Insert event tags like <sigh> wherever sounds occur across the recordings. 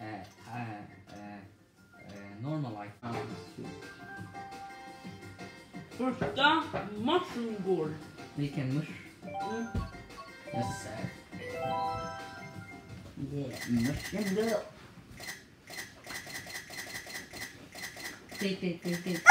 uh, uh, uh, normal like Första marschen går. Vilken marsch? Mm. Yes. Yeah, marschen går. Titt, titt, titt, titt.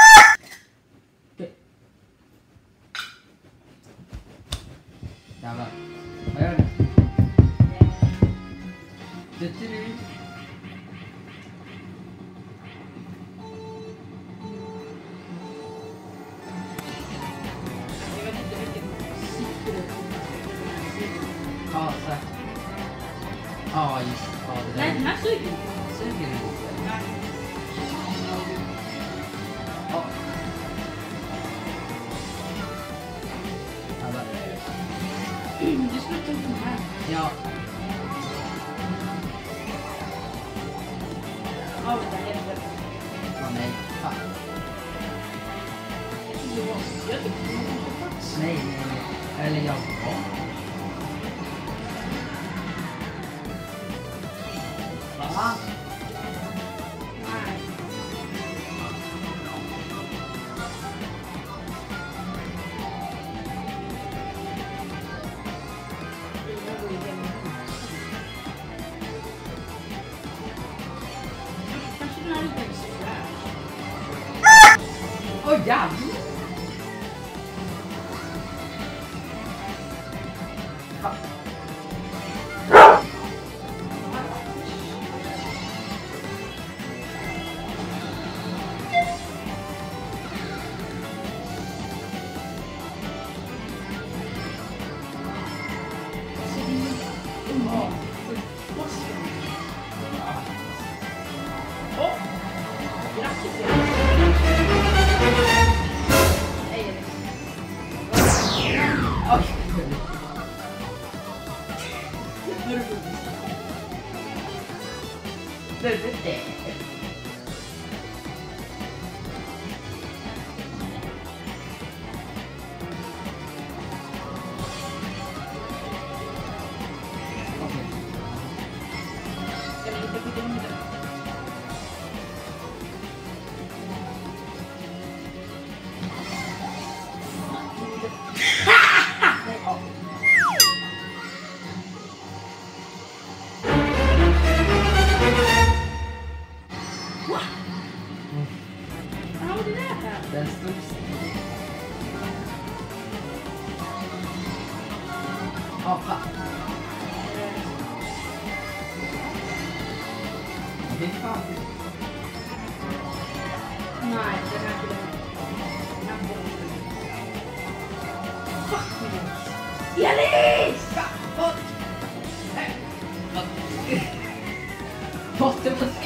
ってます。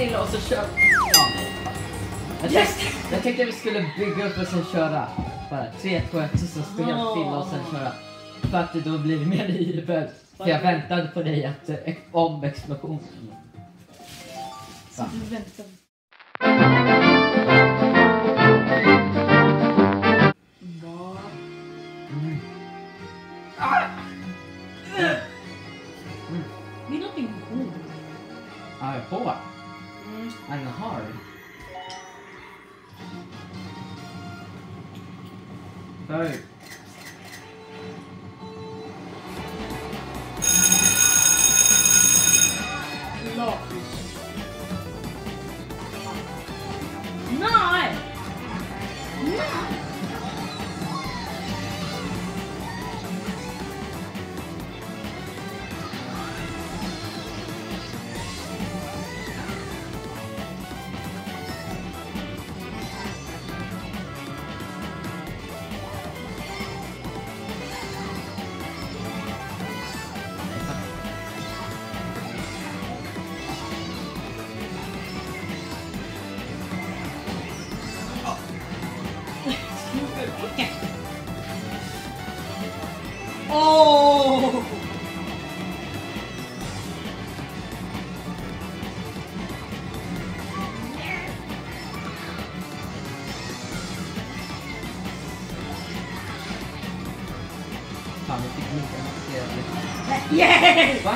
stilla och så kör ja. jag, yes! jag tänkte vi skulle bygga upp och sen köra. Bara 3, 2, 1 och så stilla oh. stilla och sen köra. För att då blir det mer iver. För jag väntade på dig att, eh, om explosionen. Mm. Ah! Mm. Det är någonting ont. Ja, jag får. and the hard. Third.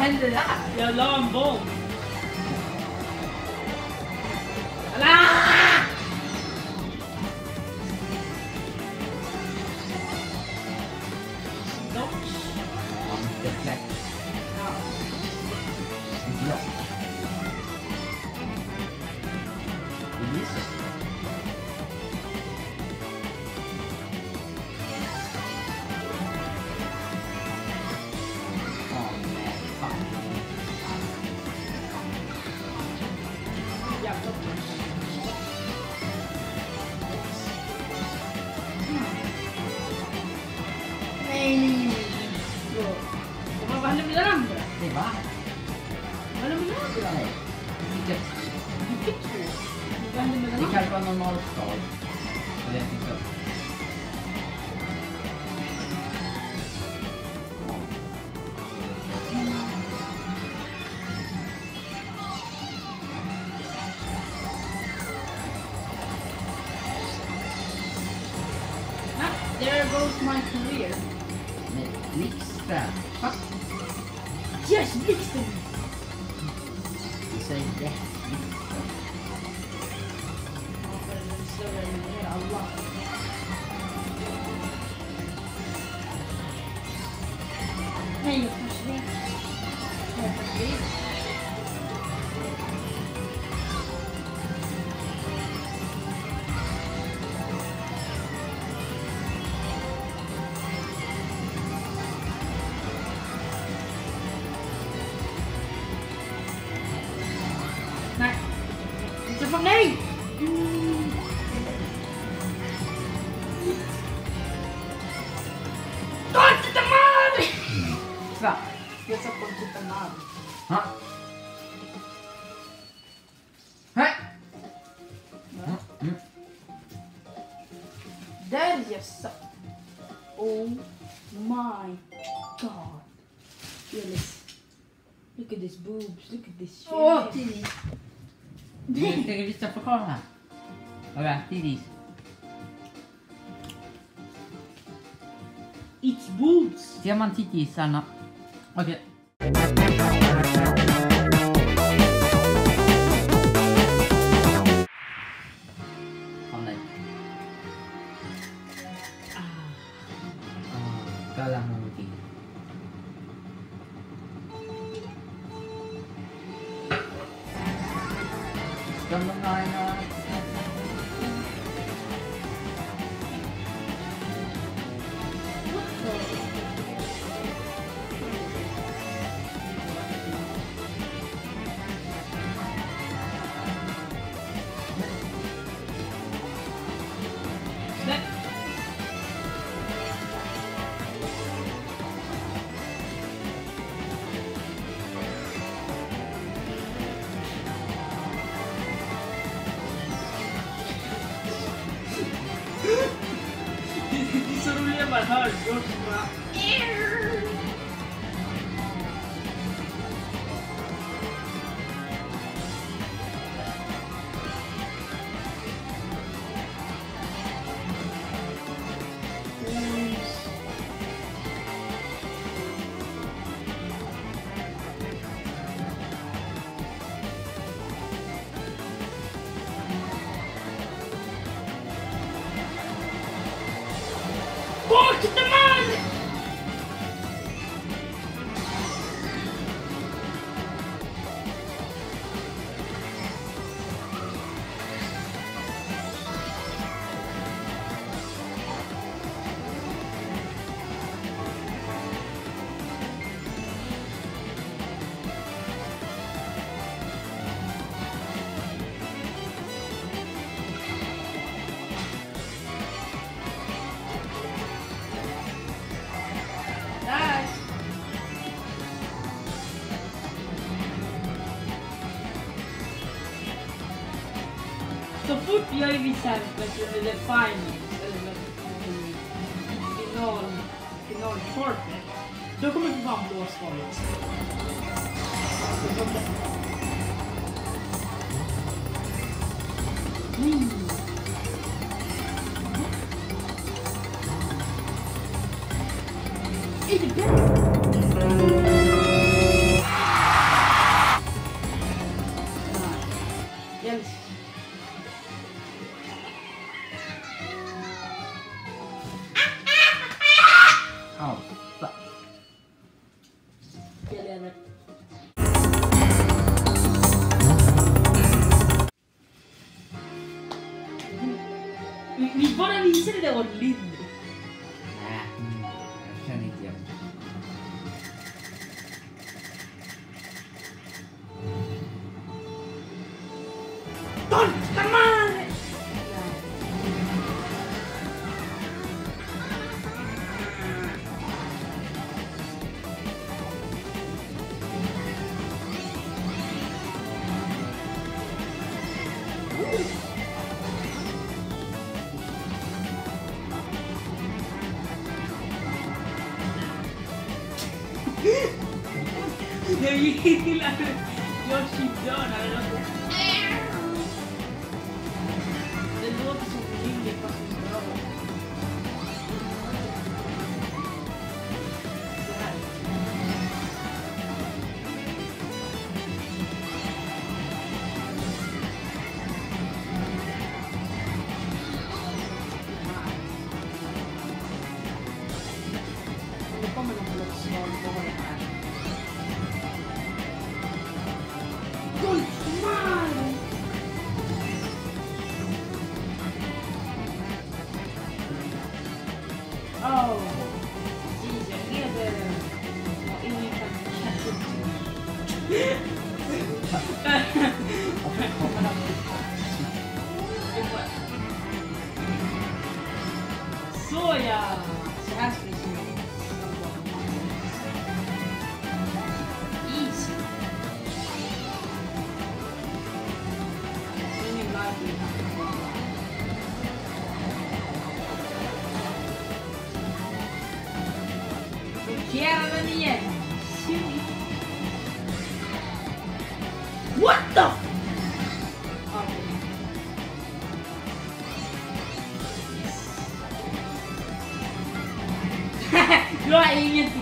end of that. Yeah. Åh, Tidis. Tengok dia siapa kau It's boobs. Ser man tittisarna... Okay. Yeah. Is fine? Oh. rainha.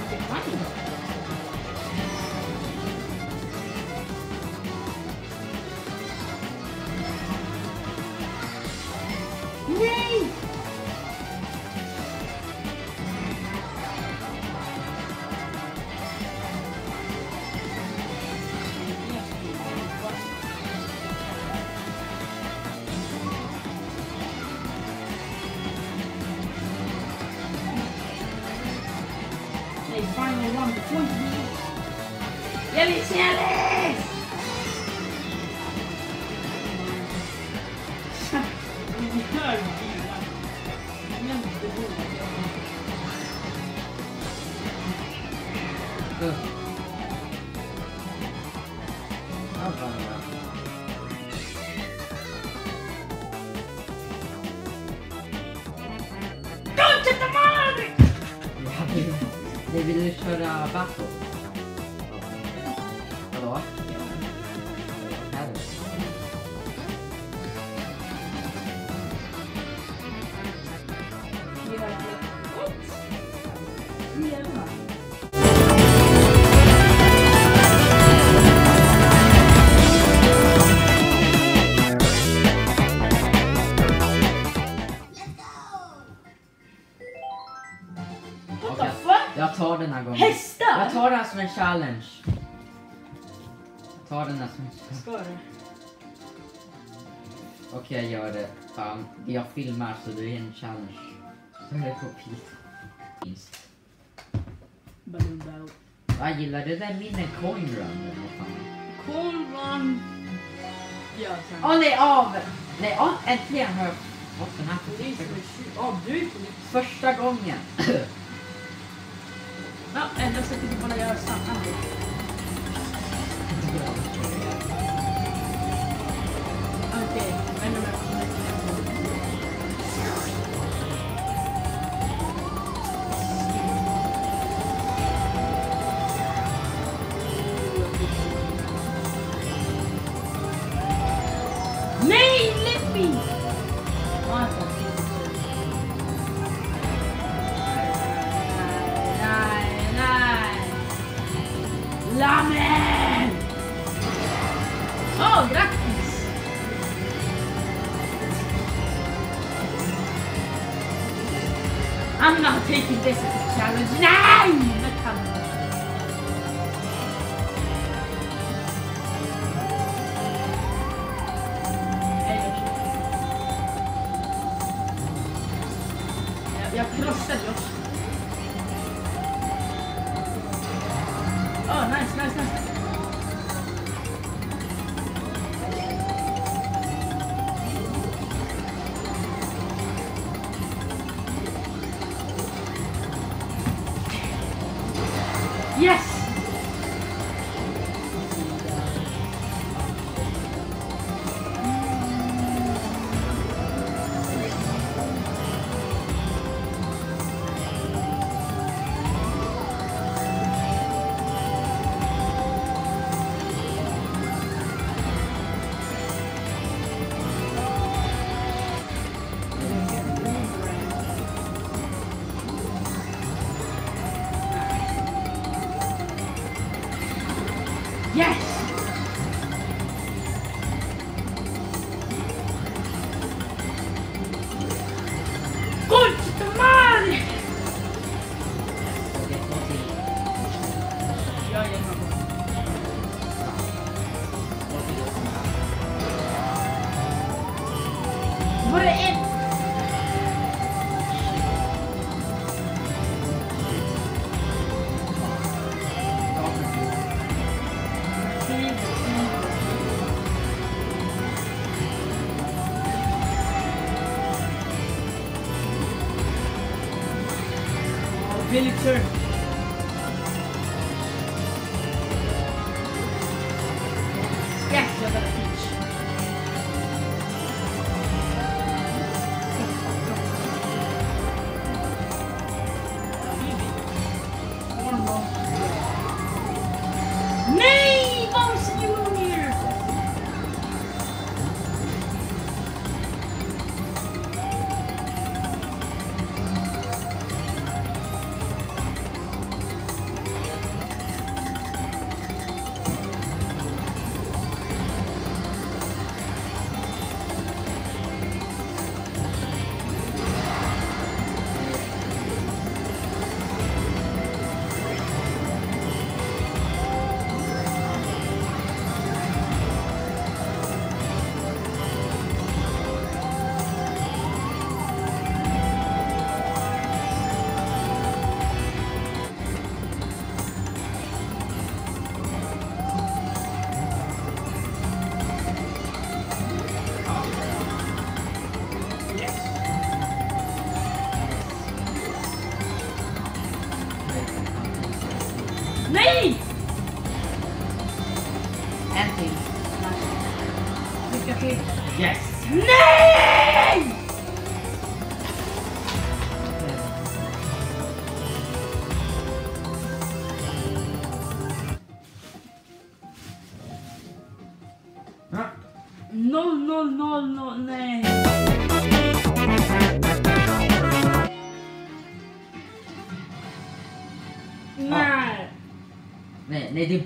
って何だ challenge. Tar den här som. Ska du? Okej, jag gör det. Fan, jag filmar så det är en challenge. Så är det på pizza. Balloon battle. Jag gillar det där minne coin run eller vad fan. Kolvan. Ja. Åh nej, av! Nej, av, äntligen har jag fått den här. Ja, du är på första gången. <clears throat> No, eh, nasa tipo pala yung sa ano. Yes!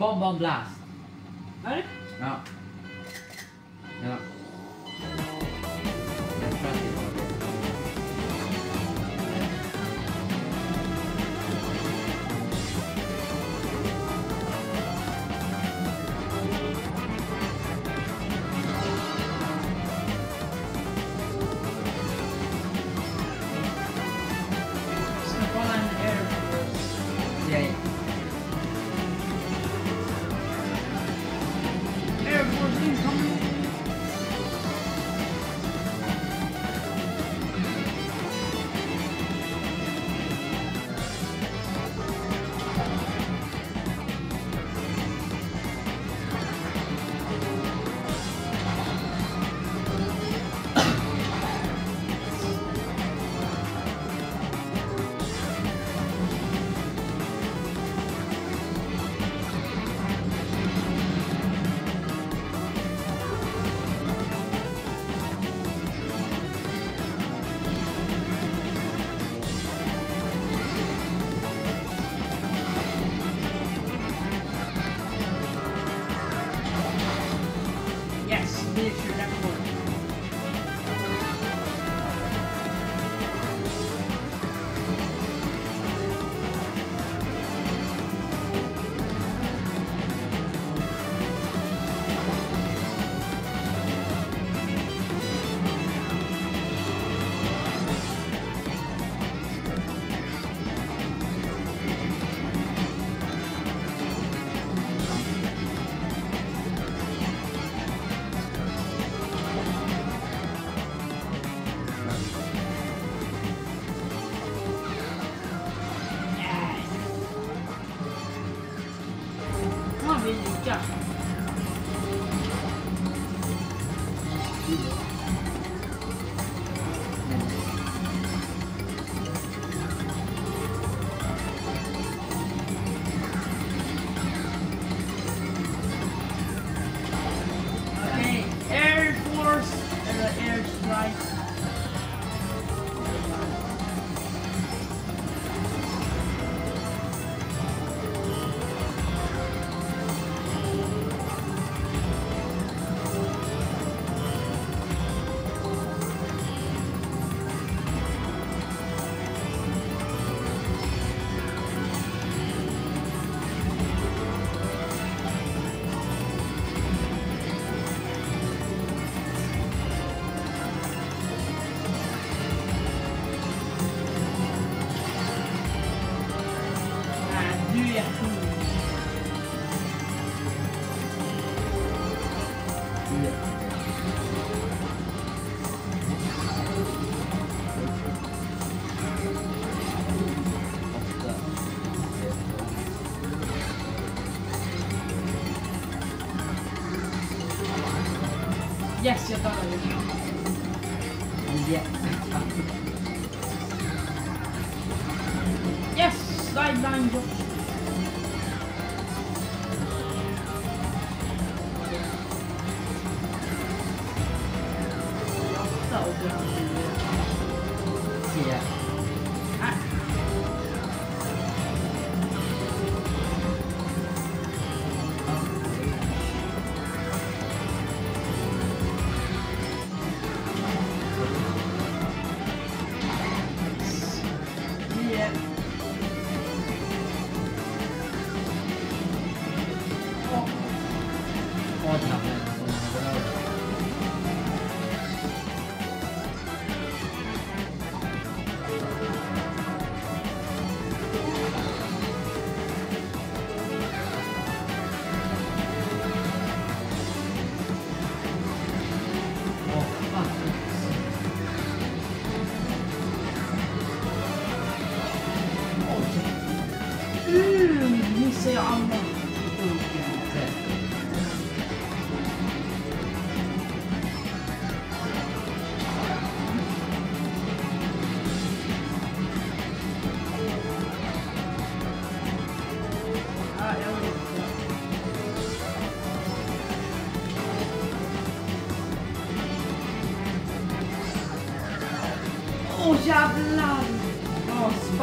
Bomb Bomb Blast. banjo.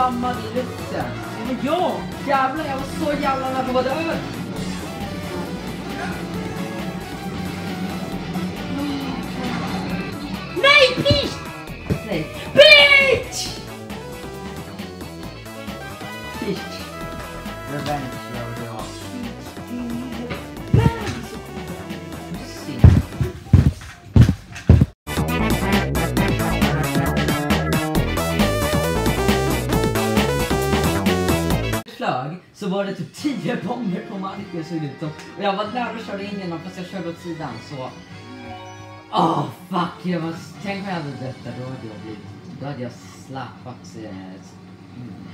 Jag i luften. Det jag! Jävlar, jag var så jävla nära på att dö. Flög var det typ 10 bomber på marken såg det ut som. Och jag var nära att köra in genom fast jag körde åt sidan så... Åh fuck! Jag var... Tänk om jag hade dött där, då hade jag blivit... Då hade jag slappat... Eh, mm.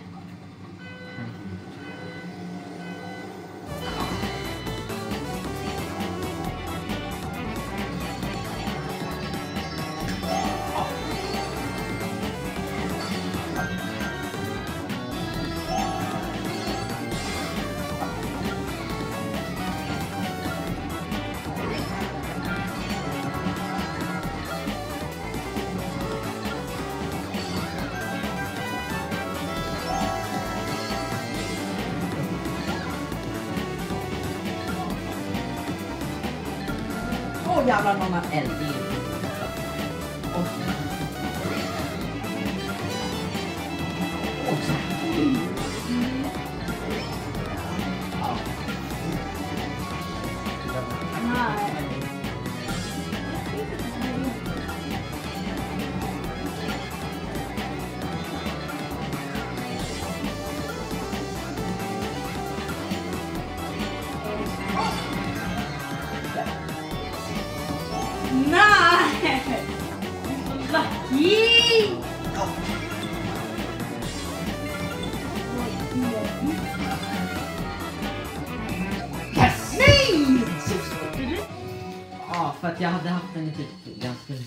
att jag hade haft den i typ ganska länge.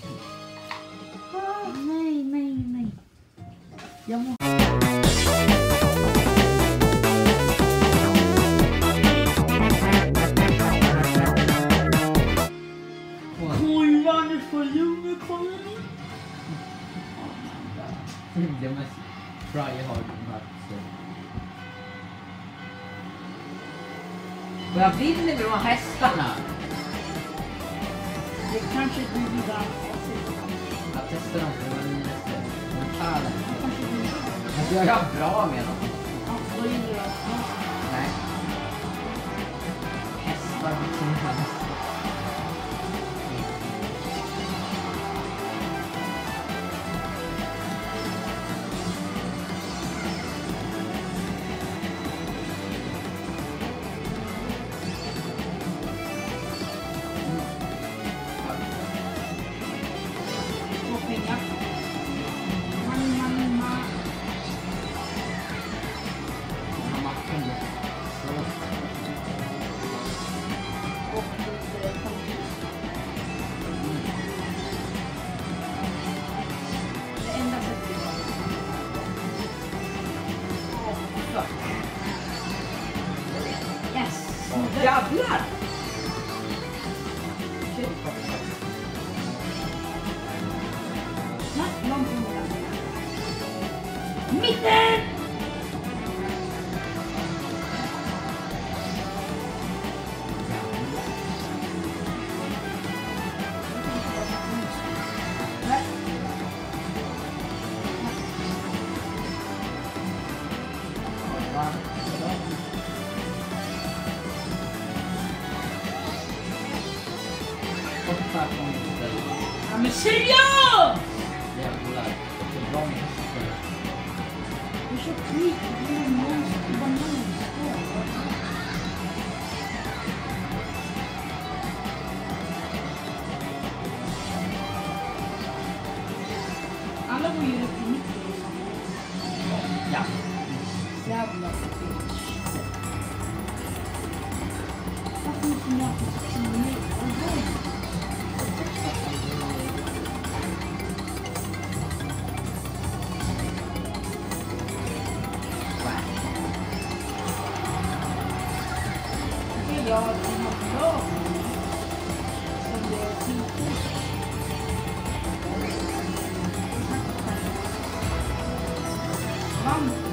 Ah, nej, nej, nej. Jag mår mom.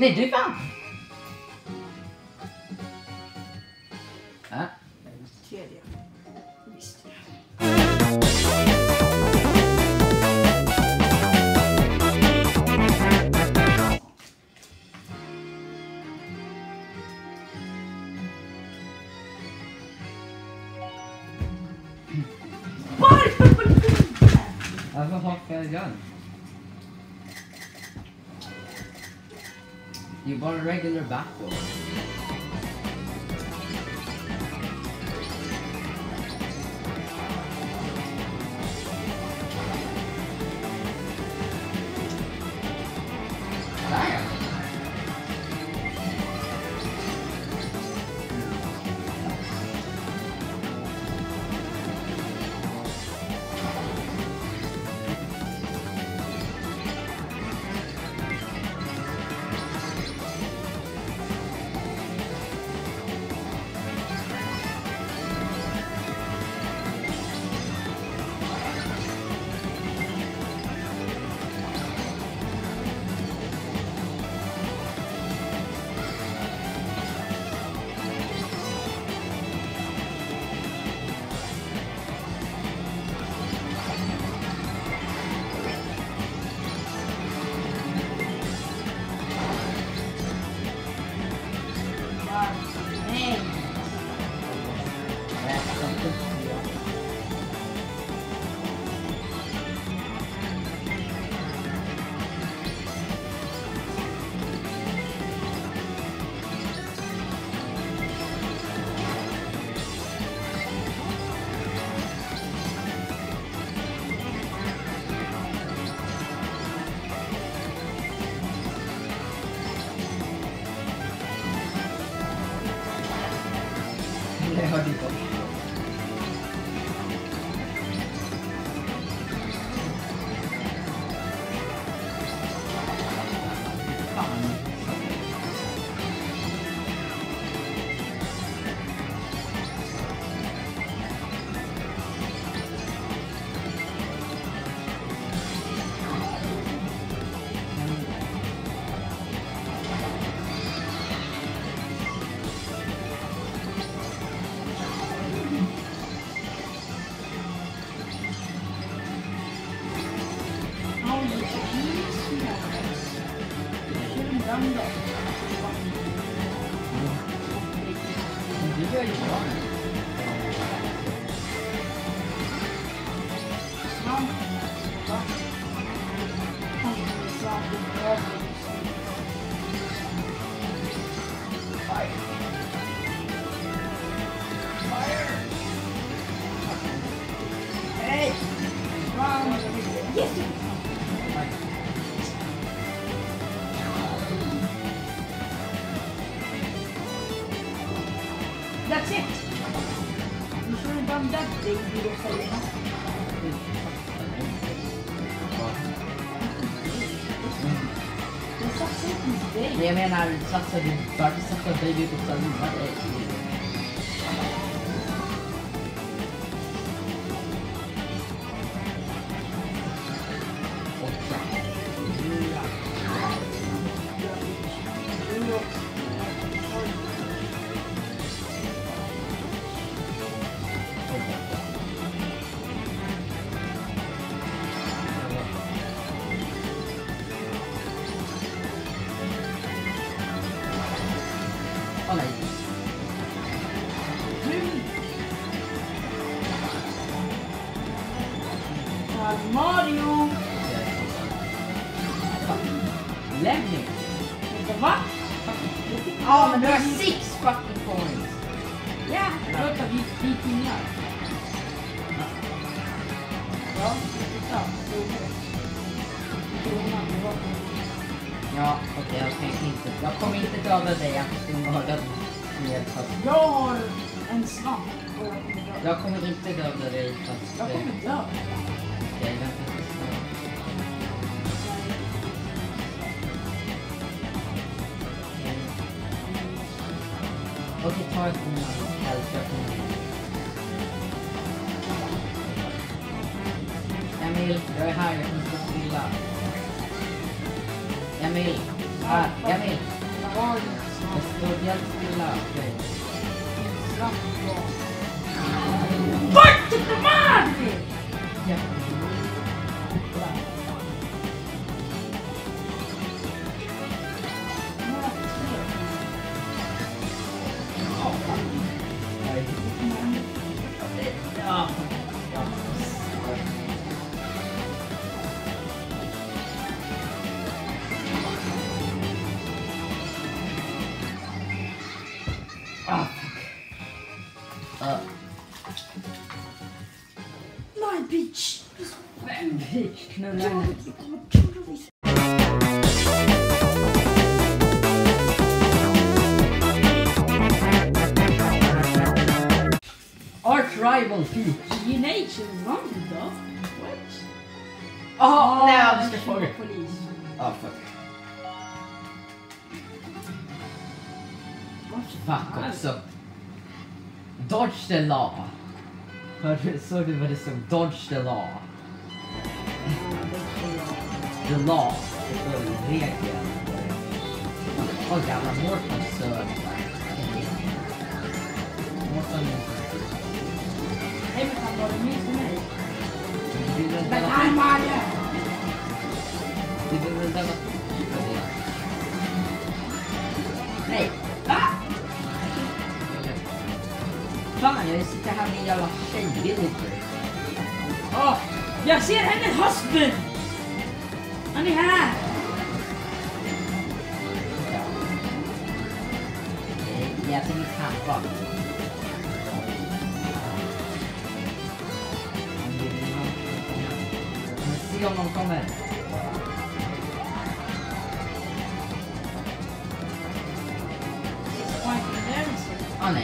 Les deux femmes. क्यामेराहरू सक्छ बाटो सक्छ दैलेको चल्नु Arch rival Peach. G-Nation vann då? What? Nej, Ah, du ska fråga. polis. Ah, fuck. Fuck också. Dodge the law. Hörde, såg du vad det stod? Dodge the law the law is really weird. Oh, yeah, one more from Sir. More from Hey, we can go to meet I'm Mario! Hey! Ah! Fan, jag vill sitta husband! 阿丽啊！哎，你也可以唱歌。我们几个能出门。哎，阿丽。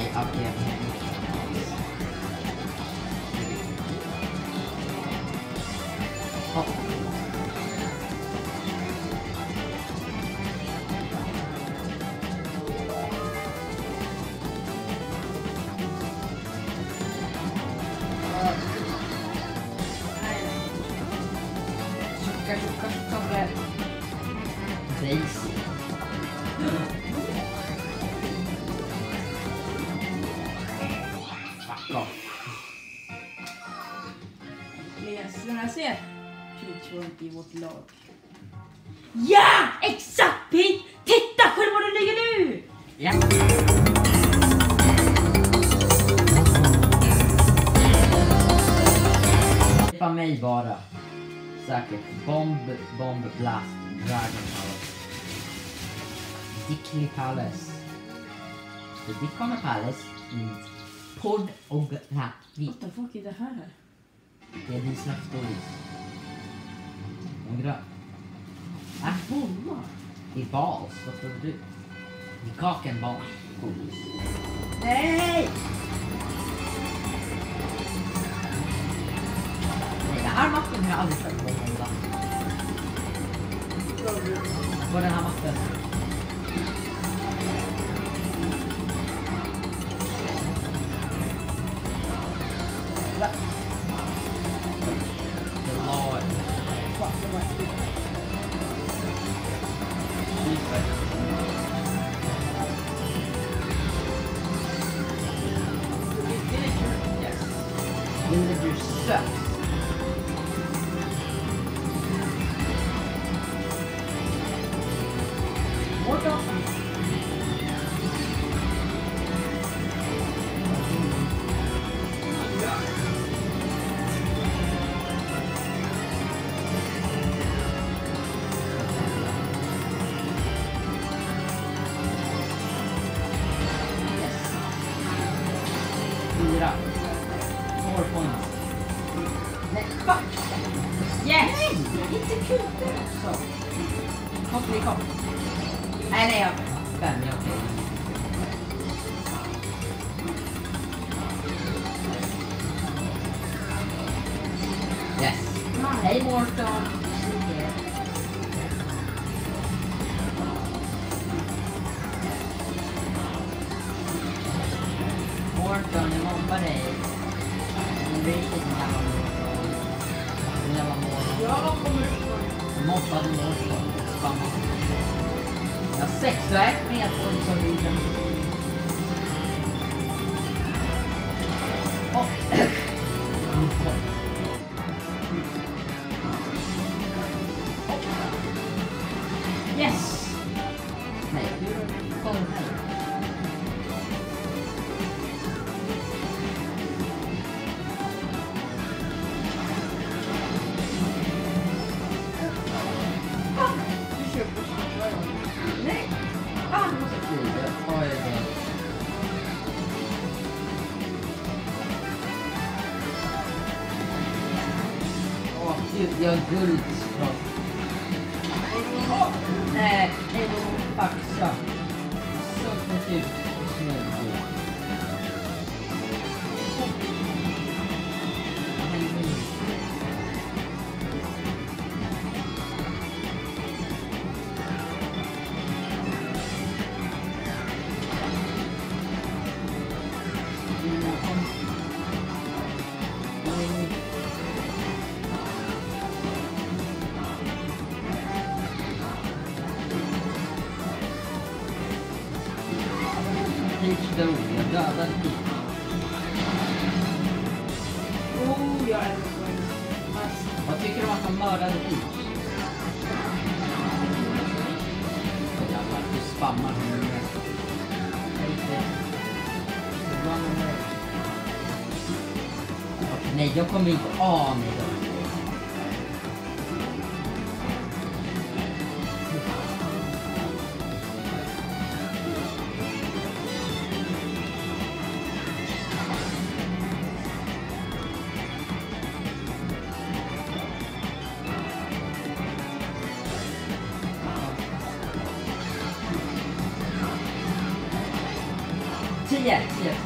Dickly Palace. The Dickon Palace means pornografi. What the fuck är det här? Det är din snabbstoris. Några. Äh, Bollar? i balls. Vad tror du? Cock and balls. Nej! Nej, den här mappen har jag aldrig kört på. På den här mappen. Yes. Move yourself. Ponte. You're good. 哦没谢谢谢谢。